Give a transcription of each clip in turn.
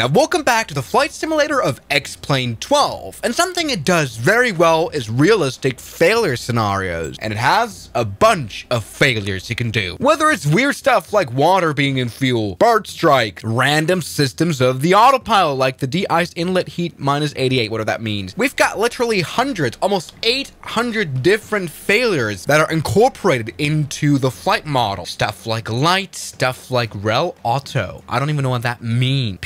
Now, welcome back to the flight simulator of X-Plane 12. And something it does very well is realistic failure scenarios. And it has a bunch of failures you can do. Whether it's weird stuff like water being in fuel, bird strike, random systems of the autopilot like the de-ice inlet heat minus 88, whatever that means. We've got literally hundreds, almost 800 different failures that are incorporated into the flight model. Stuff like light, stuff like rel auto. I don't even know what that means.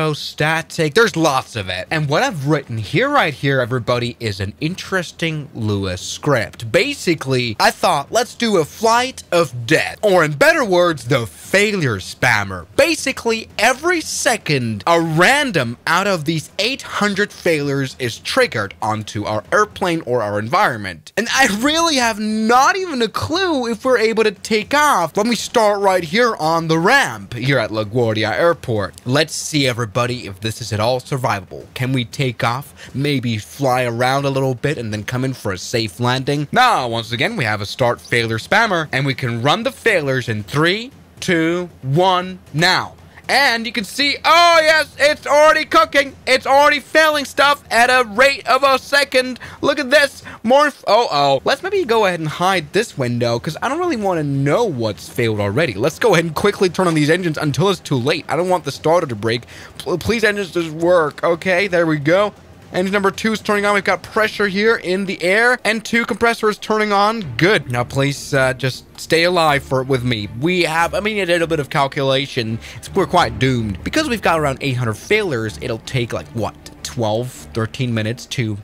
Static, there's lots of it. And what I've written here right here, everybody, is an interesting Lua script. Basically, I thought, let's do a flight of death. Or in better words, the failure spammer. Basically, every second, a random out of these 800 failures is triggered onto our airplane or our environment. And I really have not even a clue if we're able to take off. Let me start right here on the ramp here at LaGuardia Airport. Let's see, everybody, if this is at all survivable. Can we take off, maybe fly around a little bit, and then come in for a safe landing? Now, once again, we have a start failure spammer, and we can run the failures in three, two, one, now. And you can see, oh yes, it's already cooking. It's already failing stuff at a rate of a second. Look at this. More, oh, oh. Let's maybe go ahead and hide this window because I don't really want to know what's failed already. Let's go ahead and quickly turn on these engines until it's too late. I don't want the starter to break. Please engines just work. Okay, there we go. Engine number two is turning on. We've got pressure here in the air. And two compressors turning on. Good. Now, please uh, just stay alive for it with me. We have, I mean, a little bit of calculation. It's, we're quite doomed. Because we've got around 800 failures, it'll take like, what, 12, 13 minutes to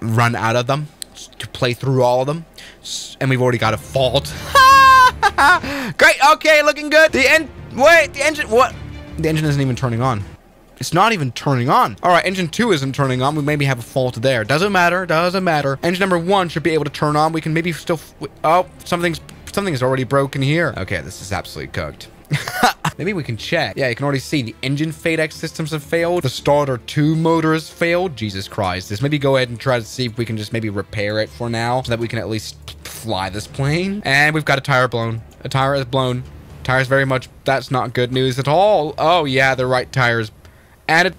run out of them, to play through all of them. And we've already got a fault. Great. Okay, looking good. The end. Wait, the engine. What? The engine isn't even turning on. It's not even turning on. All right, engine two isn't turning on. We maybe have a fault there. Doesn't matter. Doesn't matter. Engine number one should be able to turn on. We can maybe still... Oh, something's something is already broken here. Okay, this is absolutely cooked. Maybe we can check. Yeah, you can already see the engine FADEC systems have failed. The starter 2 motor has failed. Jesus Christ. Let's maybe go ahead and try to see if we can just maybe repair it for now so that we can at least fly this plane. And we've got a tire blown. A tire is blown. Tires very much, that's not good news at all. Oh yeah, the right tire's and it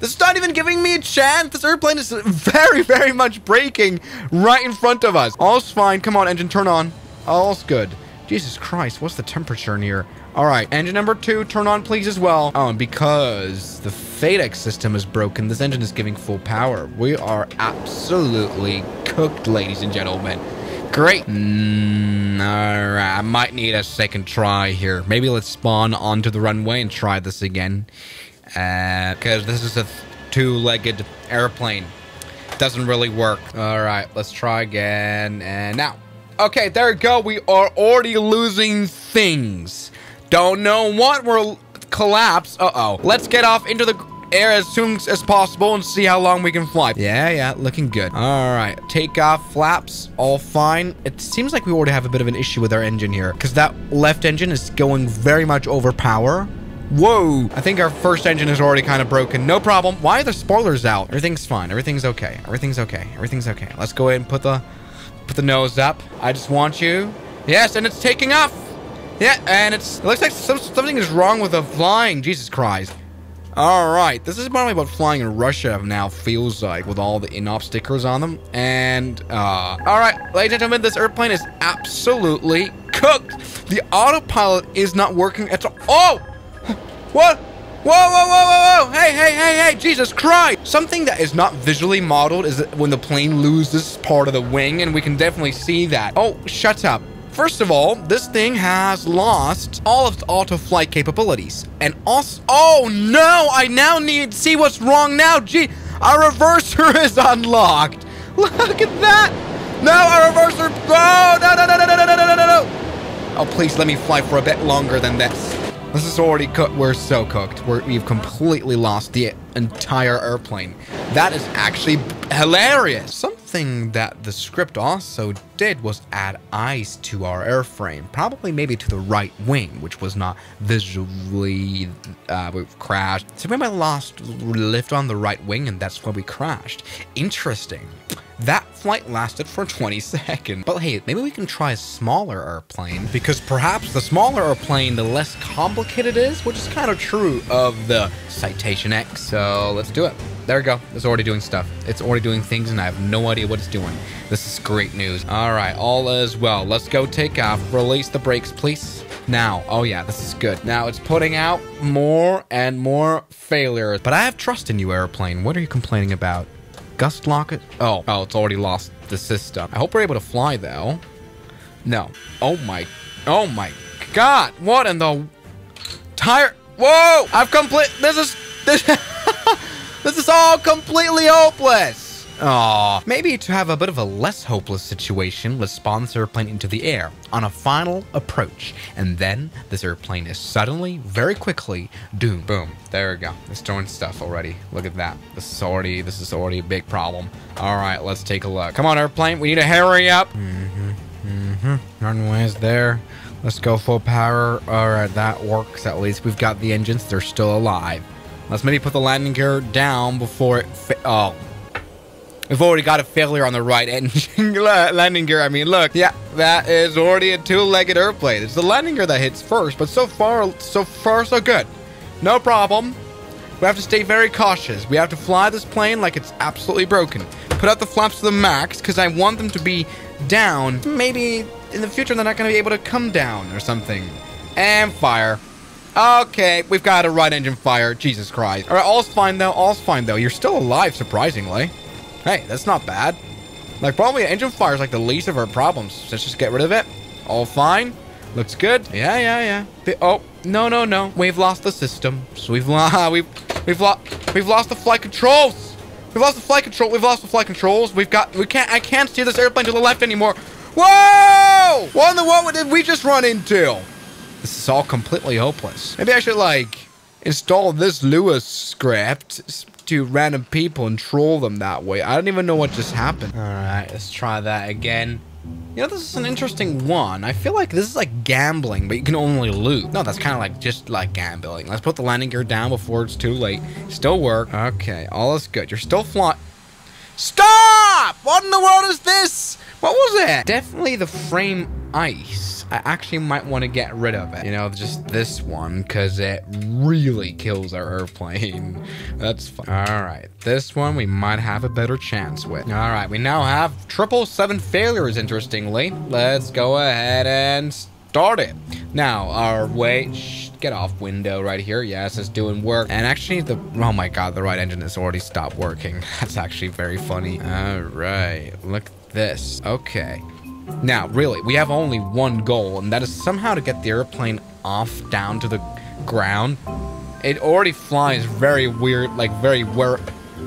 this is not even giving me a chance. This airplane is very, very much braking right in front of us. All's fine. Come on, engine, turn on. All's good. Jesus Christ, what's the temperature in here? All right, engine number two, turn on please as well. Oh, and because the FADEC system is broken, this engine is giving full power. We are absolutely cooked, ladies and gentlemen. Great. Mm, all right, I might need a second try here. Maybe let's spawn onto the runway and try this again because uh, this is a two-legged airplane. Doesn't really work. All right, let's try again. And now. Okay, there we go. We are already losing things. Don't know what we'll collapse. Uh-oh. Let's get off into the air as soon as possible and see how long we can fly. Yeah, yeah, looking good. All right, takeoff flaps, all fine. It seems like we already have a bit of an issue with our engine here because that left engine is going very much over power. Whoa. I think our first engine is already kind of broken. No problem. Why are the spoilers out? Everything's fine. Everything's okay. Everything's okay. Everything's okay. Let's go ahead and put the put the nose up. I just want you. Yes, and it's taking off. Yeah, and it's it looks like some, something is wrong with the flying. Jesus Christ. All right, this is probably what flying in Russia now feels like with all the inop stickers on them. And, uh, all right, ladies and gentlemen, this airplane is absolutely cooked. The autopilot is not working at all. Oh! What? Whoa, whoa, whoa, whoa, whoa! Hey, hey, hey, hey! Jesus Christ! Something that is not visually modeled is when the plane loses part of the wing, and we can definitely see that. Oh, shut up. First of all, this thing has lost all of its auto-flight capabilities. And also- Oh, no! I now need to see what's wrong now! Gee, our reverser is unlocked! Look at that! No, our reverser- Oh, no, no, no, no, no, no, no, no, no! Oh, please let me fly for a bit longer than this. This is already cooked. We're so cooked. We're, we've completely lost the entire airplane. That is actually hilarious. Something that the script also did was add ice to our airframe. Probably maybe to the right wing, which was not visually uh, we've crashed. So maybe I lost lift on the right wing and that's why we crashed. Interesting. That flight lasted for 20 seconds. But hey, maybe we can try a smaller airplane because perhaps the smaller airplane, the less complicated it is, which is kind of true of the Citation X. So let's do it. There we go. It's already doing stuff. It's already doing things and I have no idea what it's doing. This is great news. All right, all is well. Let's go take off. Release the brakes, please. Now, oh yeah, this is good. Now it's putting out more and more failures. But I have trust in you, airplane. What are you complaining about? Gust lock it? Oh, oh, it's already lost the system. I hope we're able to fly though. No. Oh my, oh my God. What in the tire? Whoa, I've complete, this is, this, this is all completely hopeless. Aw, maybe to have a bit of a less hopeless situation, let's spawn this airplane into the air on a final approach. And then this airplane is suddenly, very quickly, doomed. Boom. There we go. It's doing stuff already. Look at that. This is already, this is already a big problem. All right, let's take a look. Come on, airplane. We need to hurry up. Mm-hmm. Mm-hmm. Runway's there. Let's go full power. All right, that works. At least we've got the engines. They're still alive. Let's maybe put the landing gear down before it... oh, We've already got a failure on the right engine landing gear. I mean, look, yeah, that is already a two-legged airplane. It's the landing gear that hits first, but so far, so far, so good. No problem. We have to stay very cautious. We have to fly this plane like it's absolutely broken. Put out the flaps to the max, because I want them to be down. Maybe in the future they're not going to be able to come down or something. And fire. Okay, we've got a right engine fire. Jesus Christ. All right, all's fine, though. All's fine, though. You're still alive, surprisingly. Hey, that's not bad. Like, probably engine fire is like the least of our problems. Let's just get rid of it. All fine. Looks good. Yeah, yeah, yeah. oh, no, no, no. We've lost the system. So we've lost. We've we've lost. We've lost the flight controls. We've lost the flight control. We've lost the flight controls. We've got. We can't. I can't steer this airplane to the left anymore. Whoa! What in the what did we just run into? This is all completely hopeless. Maybe I should like install this Lua script to random people and troll them that way. I don't even know what just happened. All right, let's try that again. You know, this is an interesting one. I feel like this is like gambling, but you can only loot. No, that's kind of like just like gambling. Let's put the landing gear down before it's too late. Still work. Okay, all is good. You're still flying. Stop! What in the world is this? What was it? Definitely the frame ice. I actually might want to get rid of it. You know, just this one, because it really kills our airplane. That's fine. All right, this one we might have a better chance with. All right, we now have triple seven failures, interestingly. Let's go ahead and start it. Now, our way... Shh, get off window right here. Yes, it's doing work. And actually, the... Oh my god, the right engine has already stopped working. That's actually very funny. All right, look this. Okay. Now, really, we have only one goal, and that is somehow to get the airplane off down to the ground. It already flies very weird, like very where.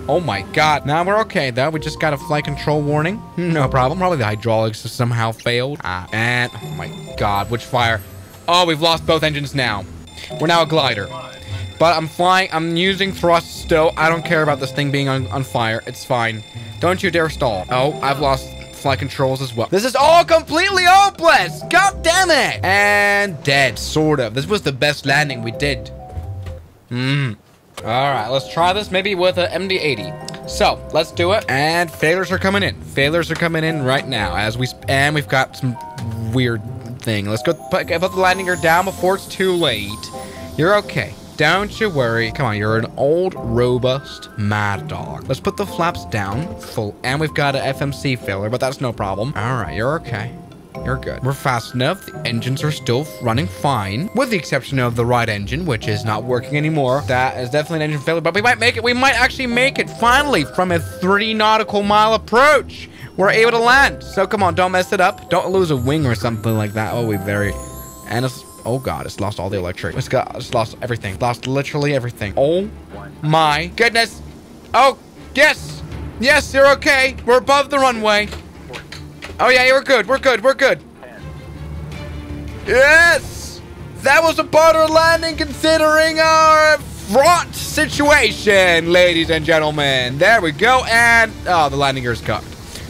Oh my god. Now we're okay though. We just got a flight control warning. No problem. Probably the hydraulics have somehow failed. Ah, and oh my god, which fire? Oh, we've lost both engines now. We're now a glider. But I'm flying. I'm using thrust still. I don't care about this thing being on, on fire. It's fine. Don't you dare stall. Oh, I've lost flight controls as well. This is all completely hopeless. God damn it. And dead, sort of. This was the best landing we did. Hmm. All right, let's try this maybe with an MD-80. So, let's do it. And failures are coming in. Failures are coming in right now as we... And we've got some weird thing. Let's go put, put the landing gear down before it's too late. You're okay. Don't you worry. Come on, you're an old, robust mad dog. Let's put the flaps down full. And we've got an FMC failure, but that's no problem. All right, you're okay. You're good. We're fast enough. The engines are still running fine, with the exception of the right engine, which is not working anymore. That is definitely an engine failure, but we might make it. We might actually make it finally from a three nautical mile approach. We're able to land. So come on, don't mess it up. Don't lose a wing or something like that. Oh, we very... And it's Oh god, it's lost all the electric. It's got it's lost everything. Lost literally everything. Oh my goodness. Oh, yes. Yes, you're okay. We're above the runway. Oh yeah, we're good. We're good. We're good. Yes! That was a butter landing considering our fraught situation, ladies and gentlemen. There we go. And, oh, the landing gear's cut.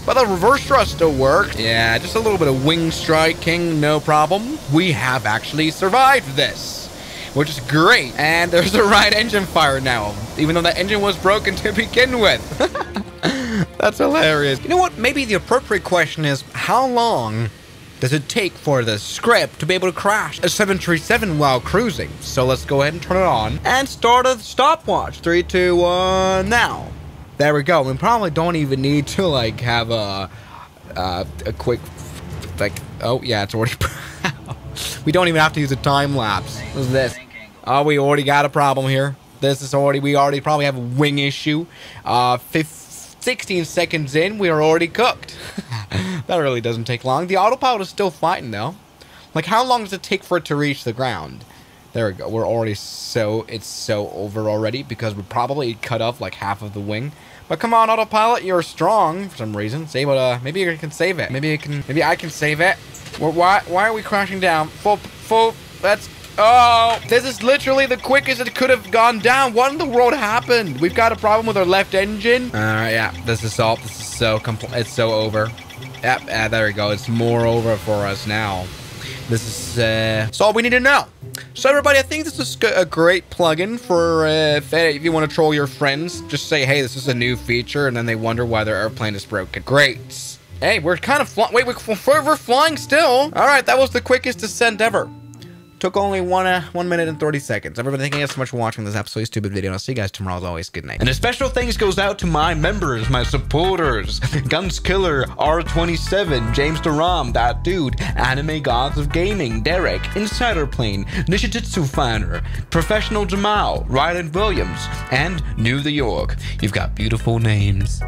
But the reverse thrust still worked. Yeah, just a little bit of wing striking, no problem. We have actually survived this, which is great. And there's the right engine fire now, even though the engine was broken to begin with. That's hilarious. You know what? Maybe the appropriate question is how long does it take for the script to be able to crash a 737 while cruising? So let's go ahead and turn it on and start a stopwatch. Three, two, one, now. There we go. We probably don't even need to like have a uh, a quick like. Oh yeah, it's already. we don't even have to use a time lapse. What's this? Oh, we already got a problem here. This is already. We already probably have a wing issue. Uh, 16 seconds in, we are already cooked. that really doesn't take long. The autopilot is still fighting though. Like, how long does it take for it to reach the ground? There we go. We're already so, it's so over already because we probably cut off like half of the wing. But come on, autopilot, you're strong for some reason. Save it, uh, maybe you can save it. Maybe you can, maybe I can save it. Why, why are we crashing down? Full, full, that's, oh, this is literally the quickest it could have gone down. What in the world happened? We've got a problem with our left engine. All right, yeah, this is all, this is so, compl it's so over. Yep, uh, there we go. It's more over for us now. This is, uh, that's all we need to know. So everybody, I think this is a great plugin for uh, if, if, you want to troll your friends. Just say, hey, this is a new feature, and then they wonder why their airplane is broken. Great. Hey, we're kind of flying. Wait, we're, we're flying still. All right, that was the quickest descent ever. Took only one uh, one minute and 30 seconds. Everybody, thank you guys so much for watching this absolutely stupid video. And I'll see you guys tomorrow. As always, good night. And a special thanks goes out to my members, my supporters. Guns Killer, R27, James Duram, That Dude, Anime Gods of Gaming, Derek, Insider Plane, Nishijitsu Finer, Professional Jamal, Ryland Williams, and New the York. You've got beautiful names.